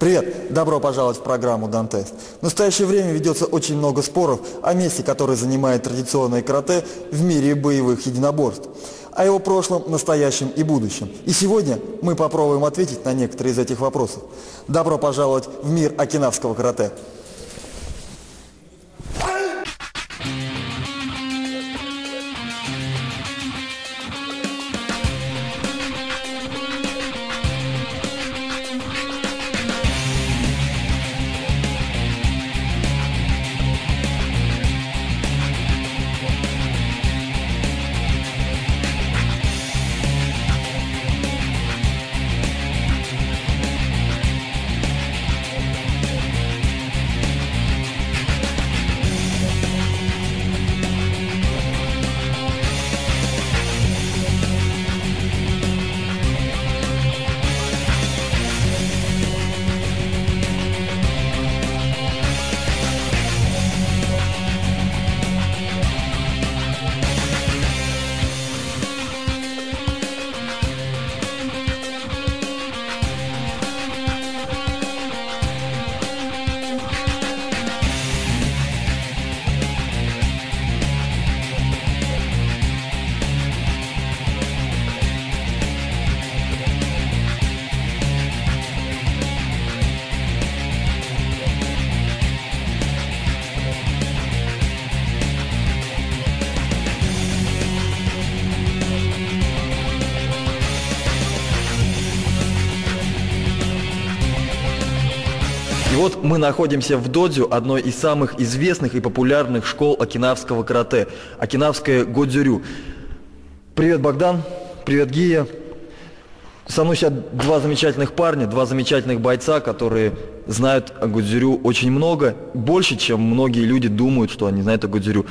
Привет! Добро пожаловать в программу «Дантест». В настоящее время ведется очень много споров о месте, которое занимает традиционное карате в мире боевых единоборств, о его прошлом, настоящем и будущем. И сегодня мы попробуем ответить на некоторые из этих вопросов. Добро пожаловать в мир окинавского карате. И вот мы находимся в додзю одной из самых известных и популярных школ окинавского карате, окинавская Годзюрю. Привет, Богдан. Привет, Гия. Со мной сейчас два замечательных парня, два замечательных бойца, которые знают о Годзюрю очень много, больше, чем многие люди думают, что они знают о Годзюрю.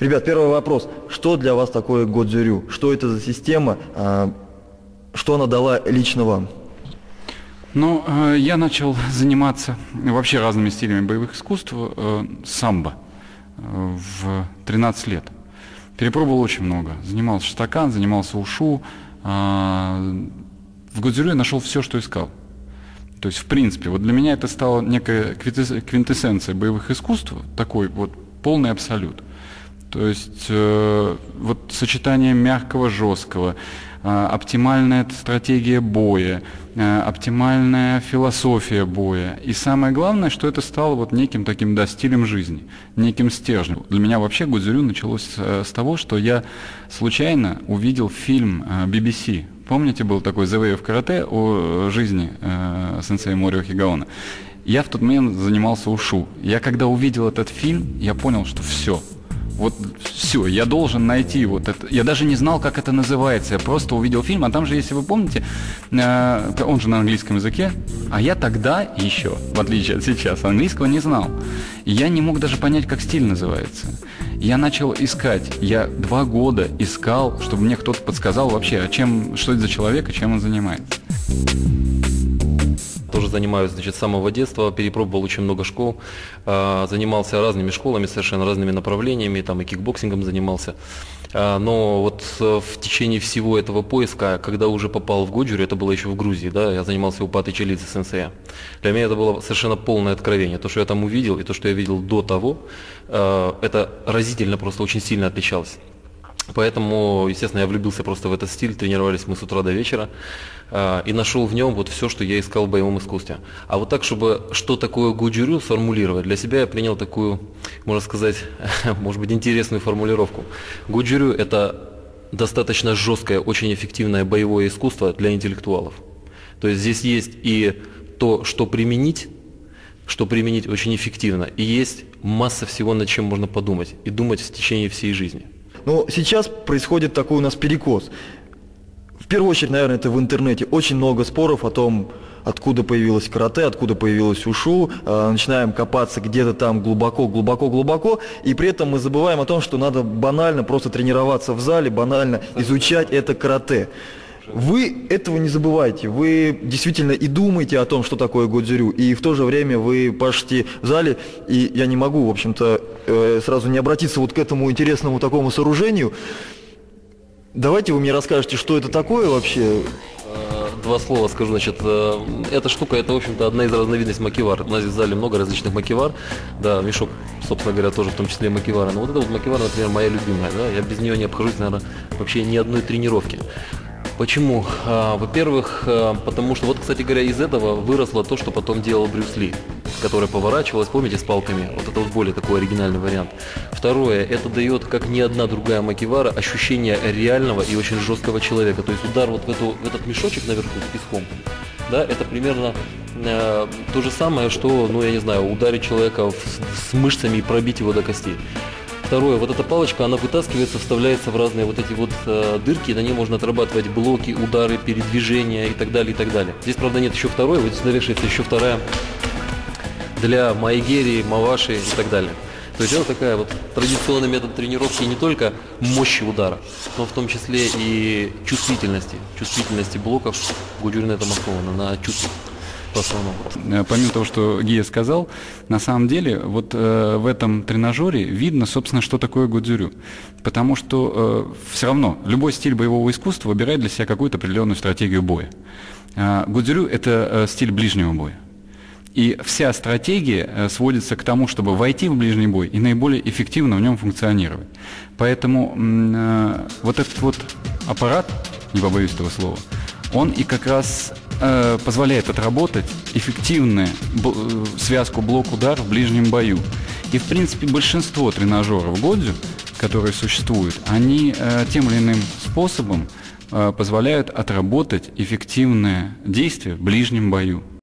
Ребят, первый вопрос. Что для вас такое Годзюрю? Что это за система? А, Что она дала лично вам? Ну, э, я начал заниматься вообще разными стилями боевых искусств э, самбо э, в 13 лет. Перепробовал очень много. Занимался штакан, занимался ушу. Э, в Годзюрю я нашел все, что искал. То есть, в принципе, вот для меня это стало некая квинтэс- квинтэссенция боевых искусств, такой вот полный абсолют. То есть э, вот сочетание мягкого, жесткого, э, оптимальная стратегия боя, э, оптимальная философия боя. И самое главное, что это стало вот неким таким, да, стилем жизни, неким стержнем. Для меня вообще Гудзюрю началось э, с того, что я случайно увидел фильм э, BBC. Помните, был такой «The Way of Karate» о жизни э, сенсея Морио Хигаона. Я в тот момент занимался ушу. Я когда увидел этот фильм, я понял, что все, вот все, я должен найти вот это. Я даже не знал, как это называется. Я просто увидел фильм, а там же, если вы помните, э, он же на английском языке, а я тогда еще, в отличие от сейчас, английского не знал. Я не мог даже понять, как стиль называется. Я начал искать. Я два года искал, чтобы мне кто-то подсказал вообще, а чем, что это за человек и чем он занимается. Тоже занимаюсь, значит, с самого детства, перепробовал очень много школ, а, занимался разными школами, совершенно разными направлениями, там и кикбоксингом занимался. А, Но вот э, в течение всего этого поиска, когда уже попал в Годзю-рю, это было еще в Грузии, да, я занимался у Паты Челидзе сенсея. Для меня это было совершенно полное откровение. То, что я там увидел, и то, что я видел до того, э, это разительно просто очень сильно отличалось. Поэтому, естественно, я влюбился просто в этот стиль, тренировались мы с утра до вечера, э, и нашел в нем вот все, что я искал в боевом искусстве. А вот так, чтобы что такое гуджурю сформулировать, для себя я принял такую, можно сказать, может быть, интересную формулировку. Гуджурю – это достаточно жесткое, очень эффективное боевое искусство для интеллектуалов. То есть здесь есть и то, что применить, что применить очень эффективно, и есть масса всего, над чем можно подумать, и думать в течение всей жизни. Но сейчас происходит такой у нас перекос. В первую очередь, наверное, это в интернете. Очень много споров о том, откуда появилось карате, откуда появилось ушу. Э, Начинаем копаться где-то там глубоко, глубоко, глубоко. И при этом мы забываем о том, что надо банально просто тренироваться в зале, банально изучать это карате. Вы этого не забывайте, вы действительно и думаете о том, что такое годзюрю, и в то же время вы пашете в зале, и я не могу, в общем-то, э, сразу не обратиться вот к этому интересному такому сооружению. Давайте вы мне расскажете, что это такое вообще. Э, два слова скажу. Значит, э, эта штука, это, в общем-то, одна из разновидностей макивар. У нас здесь в зале много различных макивар. Да, мешок, собственно говоря, тоже в том числе макивара. Но вот эта вот макивара, например, моя любимая. Да? Я без нее не обхожусь, наверное, вообще ни одной тренировки. Почему? А, во-первых, а, потому что, вот, кстати говоря, из этого выросло то, что потом делал Брюс Ли, которая поворачивалась, помните, с палками. Вот это вот более такой оригинальный вариант. Второе, это дает, как ни одна другая макивара, ощущение реального и очень жесткого человека. То есть удар вот в, эту, в этот мешочек наверху с песком, да, это примерно э, то же самое, что, ну, я не знаю, ударить человека в, с мышцами и пробить его до костей. Второе, вот эта палочка, она вытаскивается, вставляется в разные вот эти вот э, дырки, на ней можно отрабатывать блоки, удары, передвижения и так далее, и так далее. Здесь, правда, нет еще второй, вот здесь навешивается еще вторая для Майгери, Маваши и так далее. То есть это такая вот традиционный метод тренировки не только мощи удара, но в том числе и чувствительности, чувствительности блоков. Гудюрин этом основано на чувствах в основном. Э, помимо того, что Гия сказал, на самом деле вот э, в этом тренажере видно, собственно, что такое гудзюрю. Потому что э, все равно любой стиль боевого искусства выбирает для себя какую-то определенную стратегию боя. Э, гудзюрю – это э, стиль ближнего боя. И вся стратегия э, сводится к тому, чтобы войти в ближний бой и наиболее эффективно в нем функционировать. Поэтому э, вот этот вот аппарат, не побоюсь этого слова, он и как раз э, позволяет отработать эффективную б- связку блок-удар в ближнем бою. И, в принципе, большинство тренажеров Годзю, которые существуют, они э, тем или иным способом э, позволяют отработать эффективное действие в ближнем бою.